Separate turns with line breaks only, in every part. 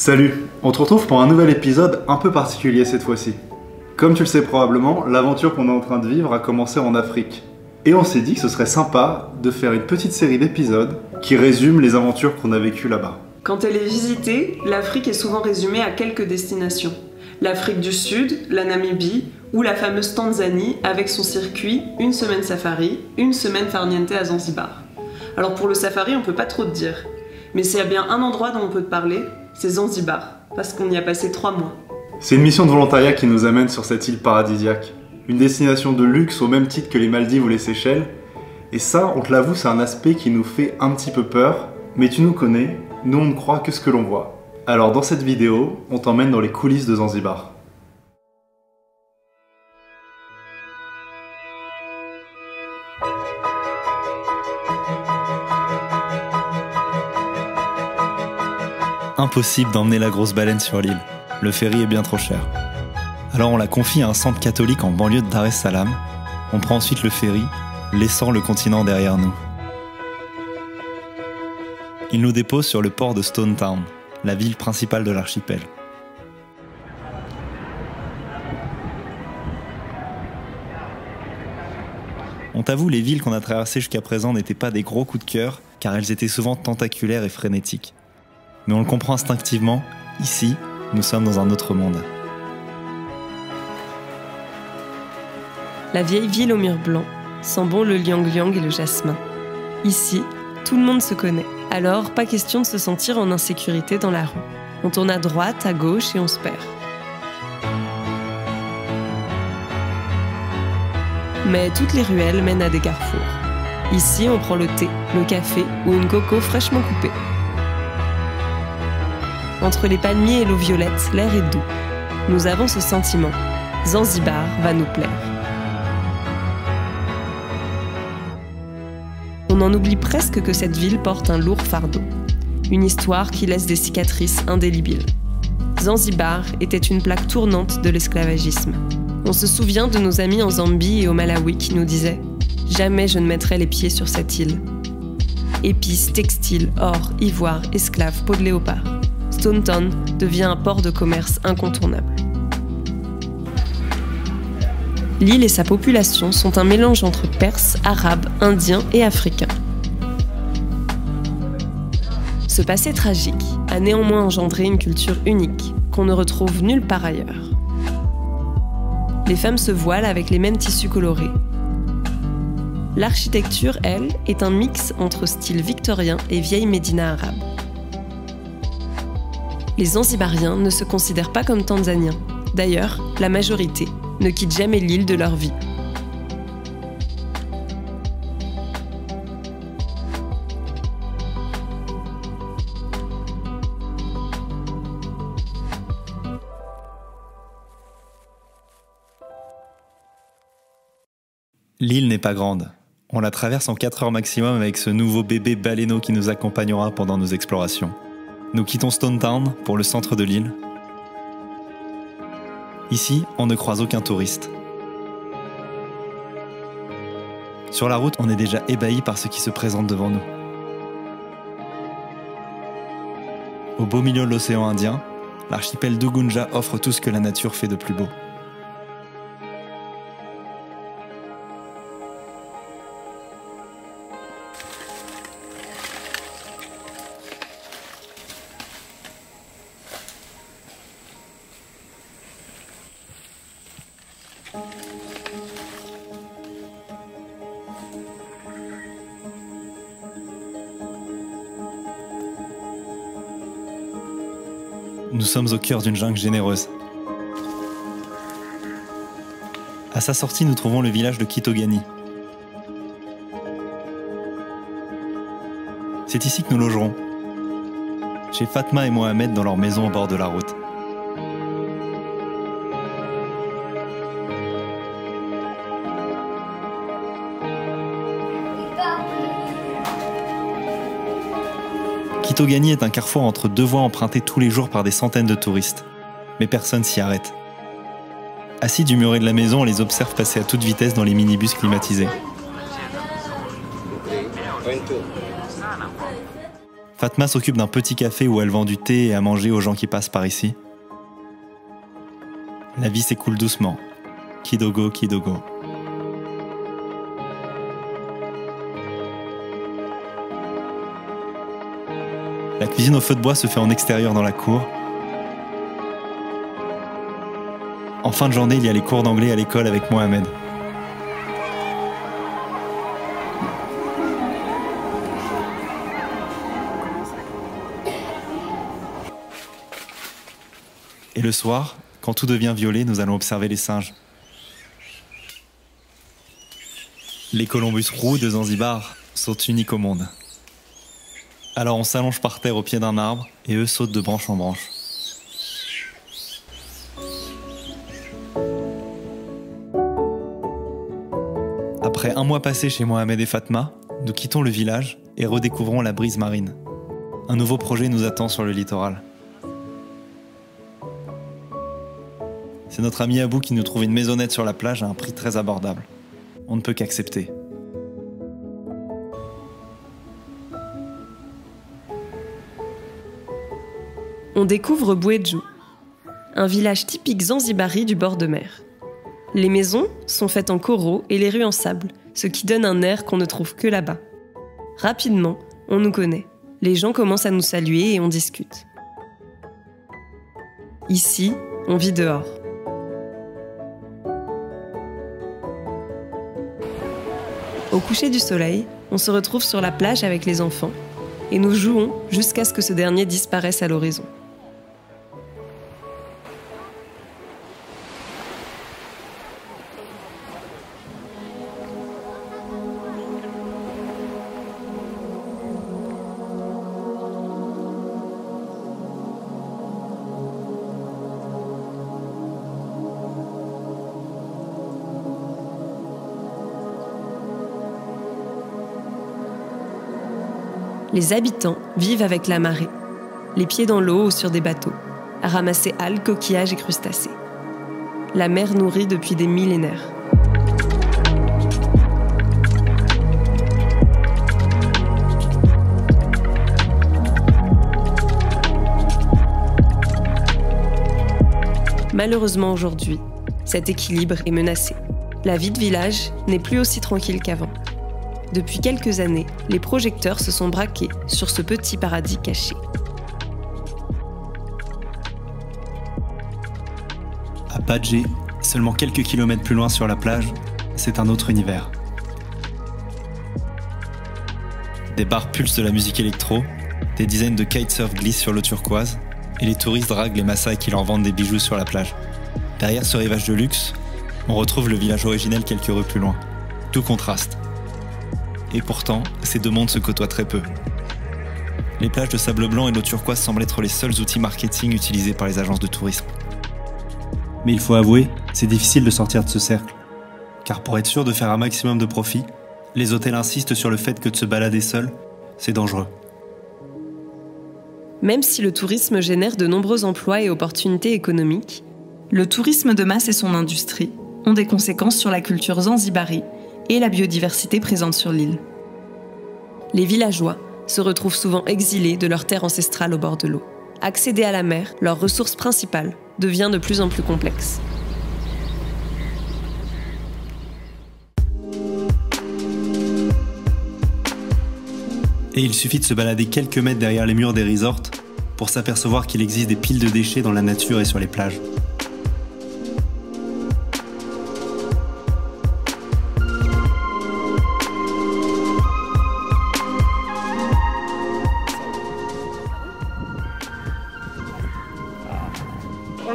Salut, on te retrouve pour un nouvel épisode un peu particulier cette fois-ci. Comme tu le sais probablement, l'aventure qu'on est en train de vivre a commencé en Afrique. Et on s'est dit que ce serait sympa de faire une petite série d'épisodes qui résument les aventures qu'on a vécues là-bas.
Quand elle est visitée, l'Afrique est souvent résumée à quelques destinations. L'Afrique du Sud, la Namibie ou la fameuse Tanzanie avec son circuit une semaine safari, une semaine farniente à Zanzibar. Alors pour le safari, on peut pas trop te dire. Mais s'il y a bien un endroit dont on peut te parler, c'est Zanzibar, parce qu'on y a passé trois mois.
C'est une mission de volontariat qui nous amène sur cette île paradisiaque. Une destination de luxe au même titre que les Maldives ou les Seychelles. Et ça, on te l'avoue, c'est un aspect qui nous fait un petit peu peur, mais tu nous connais, nous on ne croit que ce que l'on voit. Alors dans cette vidéo, on t'emmène dans les coulisses de Zanzibar.
Impossible d'emmener la grosse baleine sur l'île. Le ferry est bien trop cher. Alors on la confie à un centre catholique en banlieue de Dar es Salaam. On prend ensuite le ferry, laissant le continent derrière nous. Il nous dépose sur le port de Stone Town, la ville principale de l'archipel. On t'avoue, les villes qu'on a traversées jusqu'à présent n'étaient pas des gros coups de cœur, car elles étaient souvent tentaculaires et frénétiques. Mais on le comprend instinctivement, ici, nous sommes dans un autre monde.
La vieille ville aux murs blancs sent bon le liang-liang et le jasmin. Ici, tout le monde se connaît. Alors, pas question de se sentir en insécurité dans la rue. On tourne à droite, à gauche et on se perd. Mais toutes les ruelles mènent à des carrefours. Ici, on prend le thé, le café ou une coco fraîchement coupée. Entre les palmiers et l'eau violette, l'air est doux. Nous avons ce sentiment. Zanzibar va nous plaire. On en oublie presque que cette ville porte un lourd fardeau. Une histoire qui laisse des cicatrices indélébiles. Zanzibar était une plaque tournante de l'esclavagisme. On se souvient de nos amis en Zambie et au Malawi qui nous disaient Jamais je ne mettrai les pieds sur cette île. Épices, textiles, or, ivoire, esclaves, peau de léopard. Stone Town devient un port de commerce incontournable. L'île et sa population sont un mélange entre perses, arabes, indiens et africains. Ce passé tragique a néanmoins engendré une culture unique qu'on ne retrouve nulle part ailleurs. Les femmes se voilent avec les mêmes tissus colorés. L'architecture, elle, est un mix entre style victorien et vieille médina arabe. Les Zanzibariens ne se considèrent pas comme Tanzaniens. D'ailleurs, la majorité ne quitte jamais l'île de leur vie.
L'île n'est pas grande. On la traverse en 4 heures maximum avec ce nouveau bébé baleineau qui nous accompagnera pendant nos explorations. Nous quittons Stone Town pour le centre de l'île. Ici, on ne croise aucun touriste. Sur la route, on est déjà ébahi par ce qui se présente devant nous. Au beau milieu de l'océan Indien, l'archipel d'Ugunja offre tout ce que la nature fait de plus beau. Nous sommes au cœur d'une jungle généreuse. À sa sortie, nous trouvons le village de Kitogani. C'est ici que nous logerons. Chez Fatma et Mohamed dans leur maison au bord de la route. Kitogani est un carrefour entre deux voies empruntées tous les jours par des centaines de touristes. Mais personne s'y arrête. Assis du muret de la maison, on les observe passer à toute vitesse dans les minibus climatisés. Fatma s'occupe d'un petit café où elle vend du thé et à manger aux gens qui passent par ici. La vie s'écoule doucement. Kidogo, Kidogo. Cuisine au feu de bois se fait en extérieur dans la cour. En fin de journée, il y a les cours d'anglais à l'école avec Mohamed. Et le soir, quand tout devient violet, nous allons observer les singes. Les Columbus roux de Zanzibar sont uniques au monde. Alors on s'allonge par terre au pied d'un arbre et eux sautent de branche en branche. Après un mois passé chez Mohamed et Fatma, nous quittons le village et redécouvrons la brise marine. Un nouveau projet nous attend sur le littoral. C'est notre ami Abou qui nous trouve une maisonnette sur la plage à un prix très abordable. On ne peut qu'accepter.
On découvre Bouedjou, un village typique zanzibari du bord de mer. Les maisons sont faites en coraux et les rues en sable, ce qui donne un air qu'on ne trouve que là-bas. Rapidement, on nous connaît. Les gens commencent à nous saluer et on discute. Ici, on vit dehors. Au coucher du soleil, on se retrouve sur la plage avec les enfants et nous jouons jusqu'à ce que ce dernier disparaisse à l'horizon. Les habitants vivent avec la marée, les pieds dans l'eau ou sur des bateaux, à ramasser algues, coquillages et crustacés. La mer nourrit depuis des millénaires. Malheureusement aujourd'hui, cet équilibre est menacé. La vie de village n'est plus aussi tranquille qu'avant. Depuis quelques années, les projecteurs se sont braqués sur ce petit paradis caché.
À Badgé, seulement quelques kilomètres plus loin sur la plage, c'est un autre univers. Des bars pulsent de la musique électro, des dizaines de kitesurf glissent sur l'eau turquoise, et les touristes draguent les Maasai qui leur vendent des bijoux sur la plage. Derrière ce rivage de luxe, on retrouve le village originel quelques rues plus loin. Tout contraste. Et pourtant, ces deux mondes se côtoient très peu. Les plages de sable blanc et l'eau turquoise semblent être les seuls outils marketing utilisés par les agences de tourisme. Mais il faut avouer, c'est difficile de sortir de ce cercle. Car pour être sûr de faire un maximum de profit, les hôtels insistent sur le fait que de se balader seul, c'est dangereux.
Même si le tourisme génère de nombreux emplois et opportunités économiques,
le tourisme de masse et son industrie ont des conséquences sur la culture zanzibari et la biodiversité présente sur l'île.
Les villageois se retrouvent souvent exilés de leur terre ancestrale au bord de l'eau. Accéder à la mer, leur ressource principale, devient de plus en plus complexe.
Et il suffit de se balader quelques mètres derrière les murs des resorts pour s'apercevoir qu'il existe des piles de déchets dans la nature et sur les plages.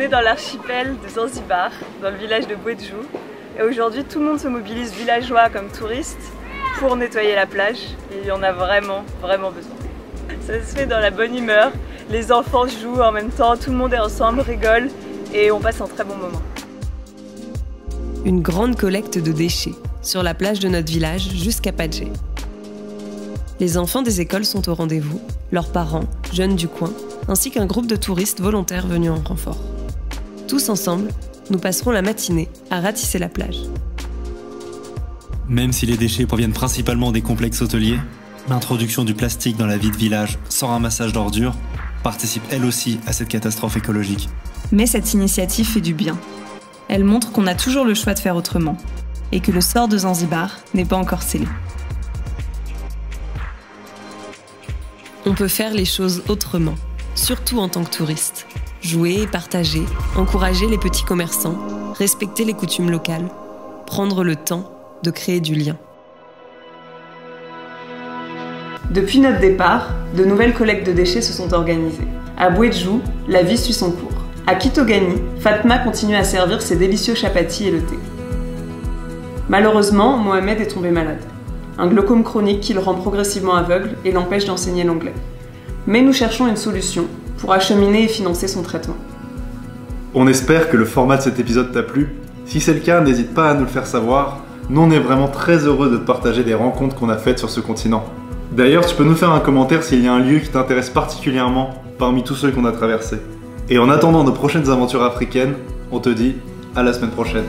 On est dans l'archipel de Zanzibar, dans le village de Bouedjou. Et aujourd'hui, tout le monde se mobilise, villageois comme touristes, pour nettoyer la plage. Et il en a vraiment, vraiment besoin. Ça se fait dans la bonne humeur. Les enfants jouent en même temps, tout le monde est ensemble, rigole et on passe un très bon moment.
Une grande collecte de déchets sur la plage de notre village jusqu'à Padgé. Les enfants des écoles sont au rendez-vous, leurs parents, jeunes du coin, ainsi qu'un groupe de touristes volontaires venus en renfort. Tous ensemble, nous passerons la matinée à ratisser la plage.
Même si les déchets proviennent principalement des complexes hôteliers,
L'introduction du plastique dans la vie de village sans ramassage d'ordures participe elle aussi à cette catastrophe écologique.
Mais cette initiative fait du bien. Elle montre qu'on a toujours le choix de faire autrement et que le sort de Zanzibar n'est pas encore scellé.
On peut faire les choses autrement, surtout en tant que touriste. Jouer, partager, encourager les petits commerçants, respecter les coutumes locales, prendre le temps de créer du lien.
Depuis notre départ, de nouvelles collectes de déchets se sont organisées. À Bouedjou, la vie suit son cours. À Kitogani, Fatma continue à servir ses délicieux chapatis et le thé. Malheureusement, Mohamed est tombé malade. Un glaucome chronique qui le rend progressivement aveugle et l'empêche d'enseigner l'anglais. Mais nous cherchons une solution pour acheminer et financer son traitement.
On espère que le format de cet épisode t'a plu. Si c'est le cas, n'hésite pas à nous le faire savoir. Nous, on est vraiment très heureux de te partager des rencontres qu'on a faites sur ce continent. D'ailleurs, tu peux nous faire un commentaire s'il y a un lieu qui t'intéresse particulièrement parmi tous ceux qu'on a traversés. Et en attendant nos prochaines aventures africaines, on te dit à la semaine prochaine.